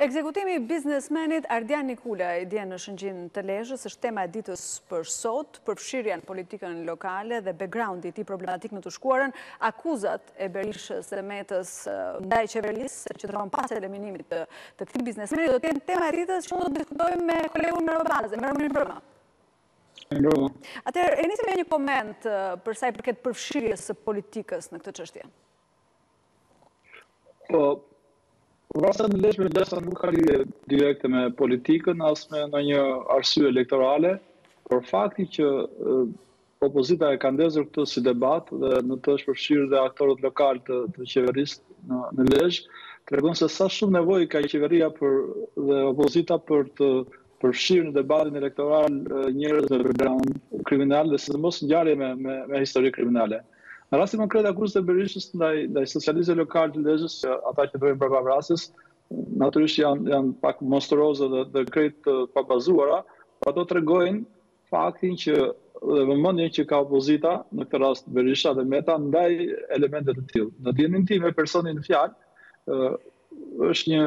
Ekzekutimi i biznesmenit Ardian Nikulaj dje në Shëngjin të Lezhës është tema e ditës për sot, përfshirja në politikën lokale dhe background i tij problematik në të shkuarën, akuzat e Berishës dhe Metës ndaj qeverisë se qëndron pas eliminimit të të këtij biznesmeni do të jenë tema e ditës që do të diskutojmë me kolegun Mero Baze. Mero, mirëmbrëma. Mbrëma. Atëherë, e nisim me një koment për sa i përket përfshirjes së politikës në këtë çështje. Po, vrasja në Lezhë me gjasa nuk ka lidhje direkte me politikën, as me ndonjë arsye elektorale, por fakti që opozita e ka ndezur këtë si debat dhe në të ka përfshirë dhe aktorët lokalë të, të qeverisë në, në Lezhë, tregon se sa shumë nevojë ka qeveria për, dhe opozita për të përfshirë në debatin elektoral njerëz me background kriminal dhe sidomos ngjarje me me histori kriminale. Në rastin konkret akuzat e Berishës ndaj ndaj socialistëve lokalë të Lezhës që ata qëndrojnë prapa vrasjes natyrisht janë janë pak monstruoze dhe dhe krejt të pabazuara, por ato tregojnë faktin që dhe vëmendjen që ka opozita, në këtë rast Berisha dhe Meta ndaj elementëve të tillë. Në dijeninë time personi në fjalë është një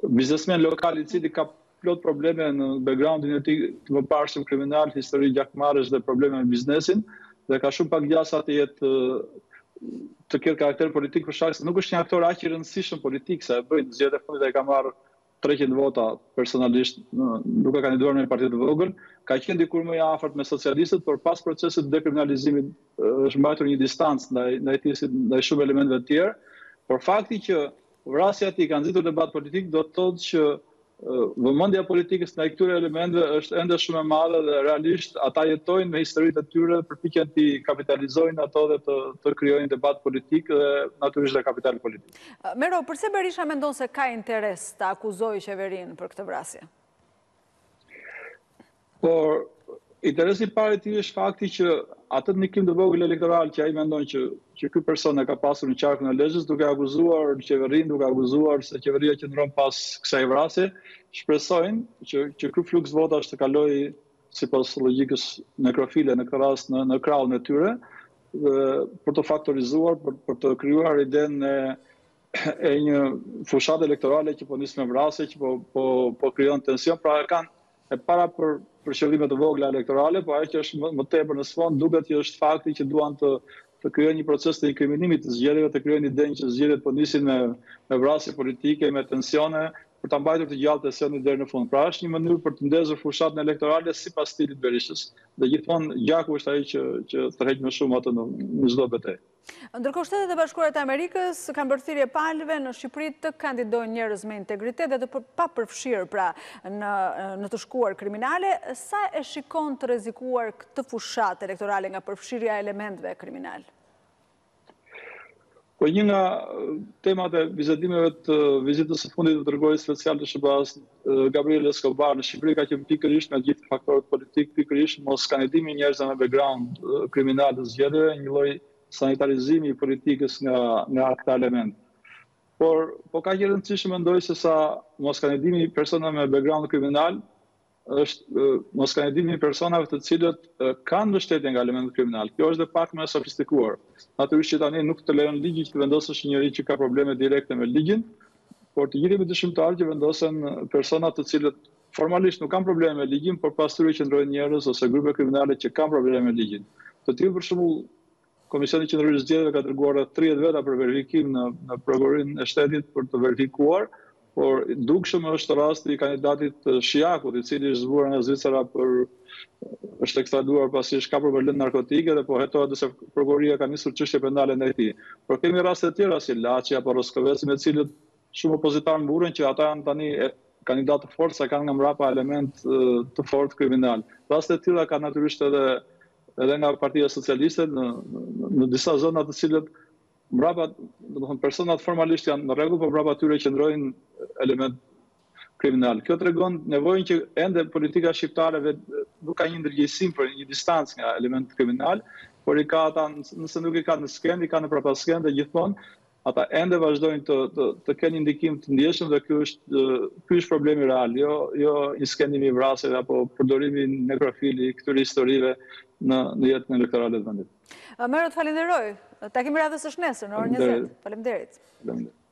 Biznesmen lokal i cili ka plot probleme në backgroundin e tij të mëparshëm kriminal, histori gjakmarrjesh dhe probleme me biznesin dhe ka shumë pak gjasa të jetë të ketë karakter politik për shkak se nuk është një aktor aq i rëndësishëm politik sa e bëjnë zgjedhjet e fundit ai ka marrë 300 vota personalisht nuk ka kandiduar me parti të vogël ka qenë dikur më i afërt me socialistët por pas procesit të dekriminalizimit është mbajtur një distancë ndaj ndaj tij ndaj shumë elementëve të tjerë por fakti që Vrasja e tij ka nxitur debat politik, do të thotë që vëmendja e politikës ndaj këtyre elementëve është ende shumë e madhe dhe realisht ata jetojnë me historitë e tyre, përpiqen t'i kapitalizojnë ato dhe të të krijojnë debat politik dhe natyrisht dhe kapital politik. Mero, përse Berisha mendon se ka interes ta akuzojë qeverinë për këtë vrasje? Por interesi i parë i tij është fakti që atë ndikim të vogël elektoral që ai mendon që që ky person e ka pasur në qarkun e Lezhës duke akuzuar qeverinë, duke akuzuar se qeveria qëndron pas kësaj vrasje, shpresojnë që që ky fluks votash të kalojë sipas logjikës nekrofile në këtë rast në në krahun e tyre dhe për t'u faktorizuar, për, për të krijuar idenë e e një fushatë elektorale që po nis me vrasje, që po po po krijon tension, pra e kanë e para për për qëllime të vogla elektorale, por ajo që është më, më tepër në sfond duket që është fakti që duan të të krijojnë një proces të inkriminimit të zgjedhjeve, të krijojnë idenë që zgjedhjet po nisin me me vrasje politike, me tensione, për ta mbajtur të gjallë tensionin deri në fund. Pra është një mënyrë për të ndezur fushatën elektorale sipas stilit të Berishës. Dhe gjithmonë gjaku është ai që që tërheq më shumë atë në çdo betejë. Ndërkohë Shtetet e Bashkuara të Amerikës kanë bërë thirrje palëve në Shqipëri të kandidojnë njerëz me integritet dhe të papërfshirë pra në të shkuar kriminale. Sa e shikon të rrezikuar këtë fushatë elektorale nga përfshirja e elementëve kriminalë? Po një nga temat e bisedimeve të vizitës së fundit të dërguarit special të SHBA-së Gabriel Escobar në Shqipëri ka qenë pikërisht me të gjithë faktorët politikë, pikërisht mos kandidimi i njerëzve me background kriminal të zgjedhjeve, një lloj sanitarizimi i politikës nga nga këta elementë. Por po kaq e rëndësishme mendoj se sa mos kandidimi i personave me background kriminal është mos kandidimi i personave të cilët kanë mbështetje nga elementët kriminalë. Kjo është dhe pak më e sofistikuar. Natyrisht që tani nuk të lejon ligji që të vendosësh një njeri që ka probleme direkte me ligjin, Por të gjithë jemi dëshmitarë që vendosen persona të cilët formalisht nuk kanë probleme me ligjin, por pas tyre qëndrojnë njerëz ose grupe kriminale që kanë probleme me ligjin. Të tillë për shembull Komisioni Qendror i Zgjedhjeve ka dërguar rreth 30 veta për verifikim në në prokurorinë e shtetit për të verifikuar, por dukshëm është rasti i kandidatit të Shijakut, i cili është dëbuar nga Zvicra për është ekstraduar pasi është kapur për lëndë narkotike dhe po hetohet nëse prokuroria ka nisur çështje penale ndaj tij. Por kemi raste të tjera si Laçi apo Rroskoveci me të cilët shumë opozitarë mburen që ata janë tani kandidatë të fortë se kanë nga mbrapa elementë të fortë kriminalë. Raste të tilla ka natyrisht edhe edhe nga Partia Socialiste në, në, në disa zona të cilët mbrapa, domethënë personat formalisht janë në rregull, por mbrapa tyre qëndrojnë elementë kriminalë. Kjo tregon nevojën që ende politika shqiptare vetë nuk ka një ndërgjegjësim për një distancë nga elementët kriminalë, por i ka ata, nëse nuk i ka në skenë, i ka në prapaskenë dhe gjithmonë ata ende vazhdojnë të të të kenë një ndikim të ndjeshëm dhe ky është ky është problemi real, jo jo inskenimi i vrasjeve apo përdorimi nekrofil i këtyre historive në në jetën elektorale të vendit. Mero, të falenderoj. Takimi i radhës është nesër në orën 20. Faleminderit. Faleminderit.